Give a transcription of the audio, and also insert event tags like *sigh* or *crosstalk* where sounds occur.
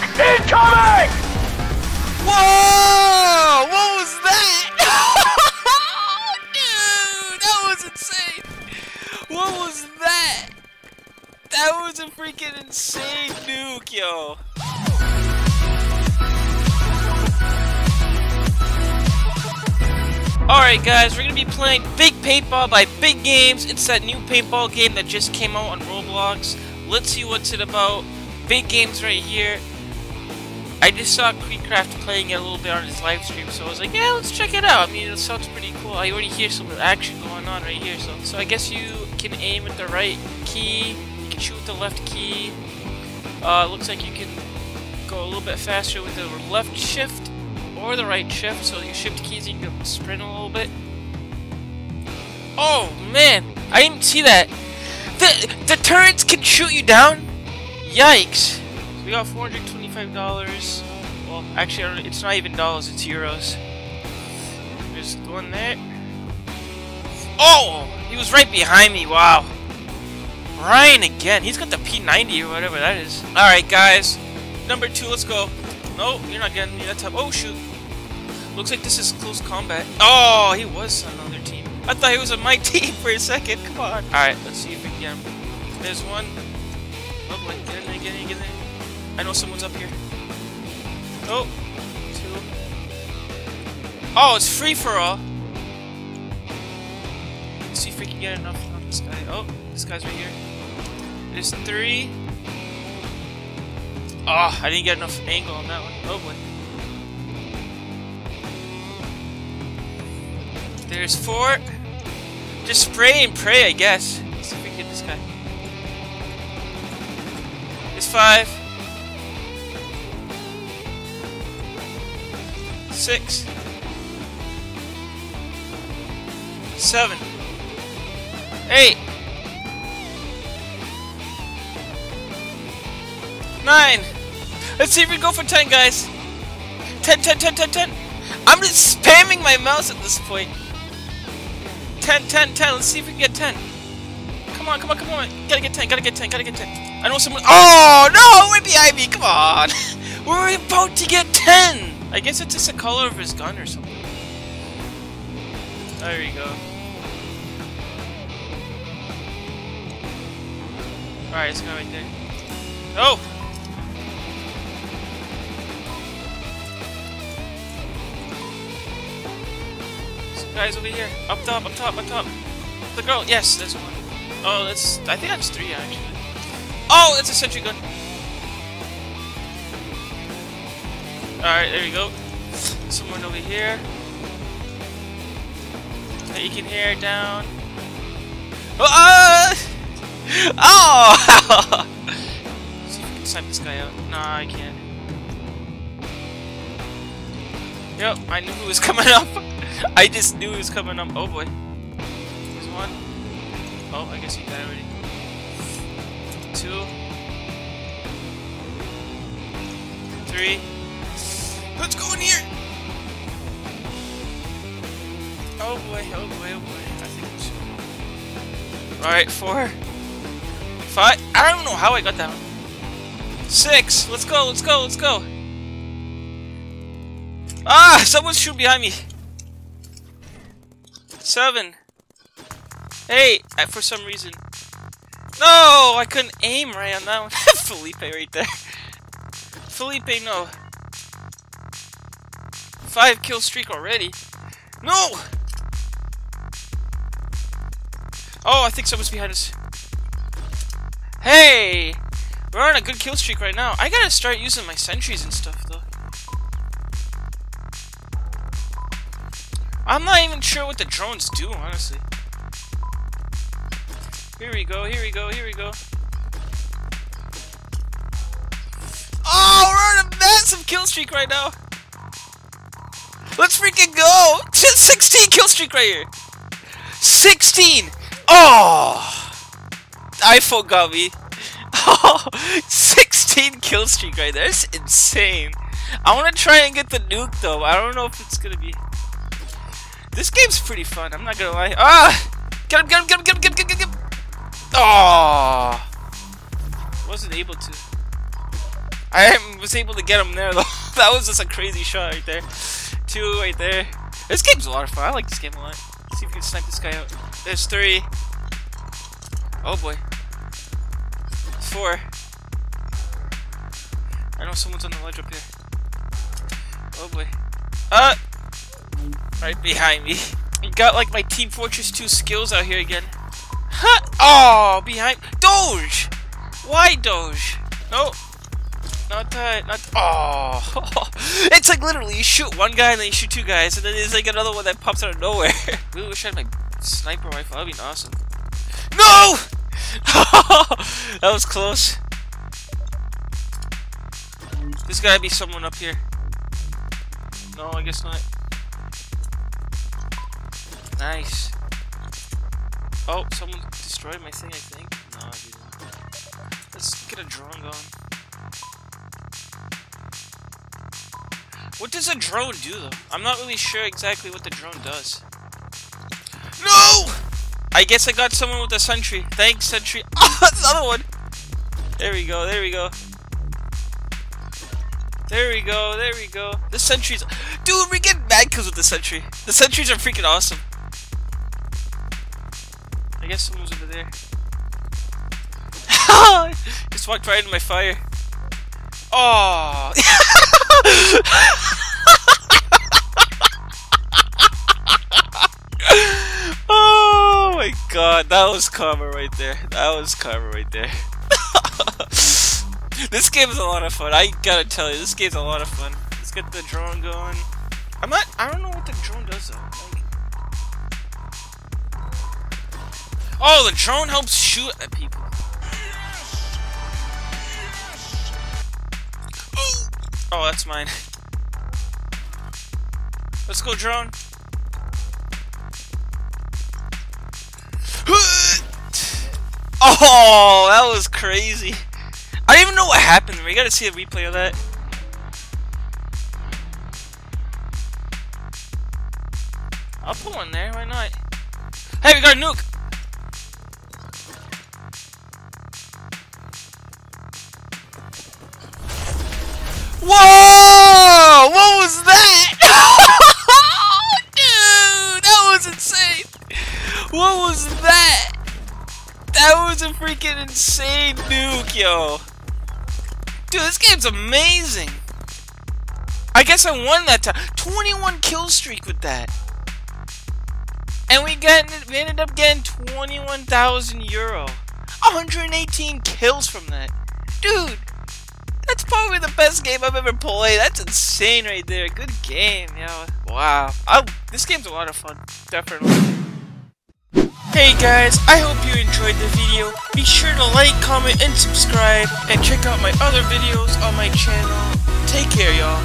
Nuke incoming! Whoa! What was that? *laughs* Dude, that was insane. What was that? That was a freaking insane nuke, yo. Alright guys, we're gonna be playing Big Paintball by Big Games. It's that new paintball game that just came out on Roblox. Let's see what's it about. Big Games right here. I just saw KreekCraft playing it a little bit on his live stream, so I was like, yeah, let's check it out. I mean, it sounds pretty cool. I already hear some action going on right here, so so I guess you can aim with the right key, you can shoot with the left key. Uh, looks like you can go a little bit faster with the left shift or the right shift, so your shift keys you can sprint a little bit. Oh man, I didn't see that. The the turrets can shoot you down. Yikes! We got four hundred twenty-five dollars. Well, actually, it's not even dollars; it's euros. Just going there. Oh, he was right behind me. Wow. Ryan again. He's got the P90 or whatever that is. All right, guys. Number two, let's go. No, you're not getting me that time. Oh shoot. Looks like this is close combat. Oh, he was on another team. I thought he was on my *laughs* team for a second. Come on. Alright, let's see if we can. There's one. Oh boy, get in there, get in there, get in there. I know someone's up here. Oh, two. Oh, it's free for all. Let's see if we can get enough on this guy. Oh, this guy's right here. There's three. Oh, I didn't get enough angle on that one. Oh boy. There's four. Just spray and pray, I guess. Let's see if we can get this guy. There's five. Six. Seven. Eight. Nine. Let's see if we go for 10, guys. 10, 10, 10, 10, 10. I'm just spamming my mouse at this point. 10, 10, 10. Let's see if we can get 10. Come on, come on, come on. Gotta get 10, gotta get 10, gotta get 10. I know someone. Oh, no! Right behind me. Come on. *laughs* We're about to get 10. I guess it's just the color of his gun or something. There you go. Alright, this guy right there. Oh! Some guys over here. Up top, up top, up top. The girl. Yes, there's one. Oh, that's. I think that's three actually. Oh, it's a sentry gun. Alright, there you go. Someone over here. That you can hear down. *laughs* Oh! Uh, *laughs* oh! See if we can snipe this guy out. Nah, I can't. Yep, I knew who was coming *laughs* up. I just knew he was coming up. Oh boy. There's one. Oh, I guess he died already. Two. Three. Let's go in here! Oh boy, oh boy, oh boy. I think we should. Alright, four. Five. I don't know how I got that one. Six. Let's go, let's go, let's go. Ah! Someone's shooting behind me. Seven. Eight. For some reason. No! I couldn't aim right on that one. *laughs* Felipe right there. Felipe, no. Five kill streak already. No! Oh, I think someone's behind us. Hey! We're on a good kill streak right now. I gotta start using my sentries and stuff, though. I'm not even sure what the drones do, honestly. Here we go, here we go, here we go. Oh, we're on a massive kill streak right now. Let's freaking go! 16 kill streak right here. 16! Oh! iPhone got me. Oh, 16 kill streak right there. That's insane. I want to try and get the nuke though. I don't know if it's gonna be. This game's pretty fun. I'm not gonna lie. Ah! Get him! Get him! Get him! Get him! Get him! Get him! Get him! Oh! Wasn't able to. I *laughs* was able to get him there though. *laughs* that was just a crazy shot right there. Two right there. This game's a lot of fun. I like this game a lot. Let's see if we can snipe this guy out. There's three. Oh boy. Four. I know someone's on the ledge up here. Oh boy. Uh! Right behind me. *laughs* You got like my Team Fortress 2 skills out here again. Huh! Oh, behind. Doge! Why Doge? No. Not that. Not. Oh. *laughs* it's like literally you shoot one guy and then you shoot two guys and then there's like another one that pops out of nowhere. *laughs* really wish I had my sniper rifle. That'd be awesome. No! *laughs* that was close. There's gotta be someone up here. No, I guess not. Nice. Oh, someone destroyed my thing, I think. No. Let's get a drone going. What does a drone do, though? I'm not really sure exactly what the drone does. No! I guess I got someone with a sentry. Thanks, sentry. Oh, *laughs* that's another one! There we go, there we go. There we go, there we go. The sentries. Dude, we get mad kills with the sentry. The sentries are freaking awesome. I guess someone's over there. *laughs* Just walked right into my fire. Oh! *laughs* *laughs* oh my god, that was karma right there. That was karma right there. *laughs* this game is a lot of fun. I gotta tell you, this game's a lot of fun. Let's get the drone going. I'm not. I don't know what the drone does though. Like, oh, the drone helps shoot at people. Oh, that's mine. Let's go, drone. *laughs* Oh, that was crazy. I don't even know what happened. We gotta see a replay of that. I'll put one there, why not? Hey, we got a nuke! Whoa! What was that? *laughs* Dude, that was insane! What was that? That was a freaking insane nuke, yo! Dude, this game's amazing! I guess I won that time. 21 kill streak with that. And we got we ended up getting 21,000 euro. 118 kills from that. Dude, that's probably the best game I've ever played. That's insane right there. Good game, yo. Wow. I, this game's a lot of fun. Definitely. Hey guys, I hope you enjoyed the video. Be sure to like, comment, and subscribe. And check out my other videos on my channel. Take care, y'all.